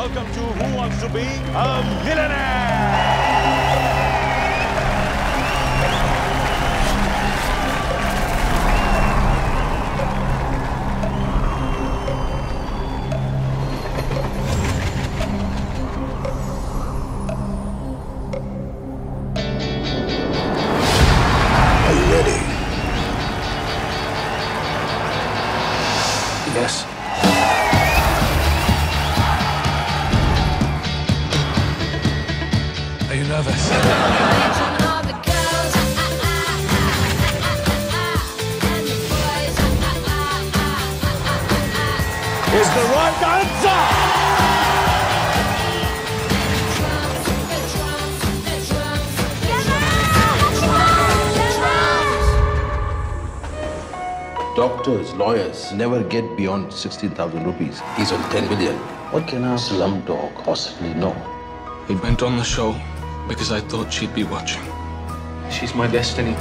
welcome to Who Wants to Be a Millionaire? Are you ready? Yes. Nervous? Is the right answer? Doctors, lawyers never get beyond 16,000 rupees. He's on 10 million. What can our slumdog possibly know? He went on the show because I thought she'd be watching. She's my destiny.